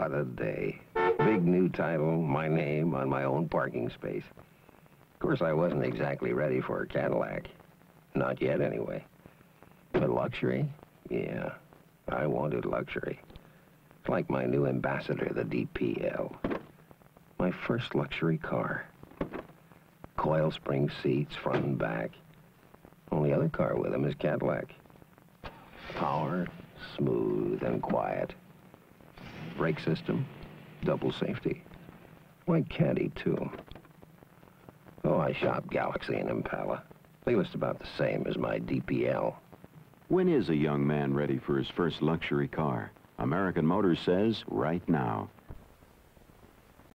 what a day. Big new title, my name on my own parking space. Of course, I wasn't exactly ready for a Cadillac. Not yet, anyway. But luxury? Yeah, I wanted luxury. Like my new ambassador, the DPL. My first luxury car. Coil spring seats, front and back. Only other car with them is Cadillac. Power, smooth and quiet. Brake system, double safety. Like Caddy, too. Oh, I shop Galaxy and Impala. They list about the same as my DPL. When is a young man ready for his first luxury car? American Motors says right now.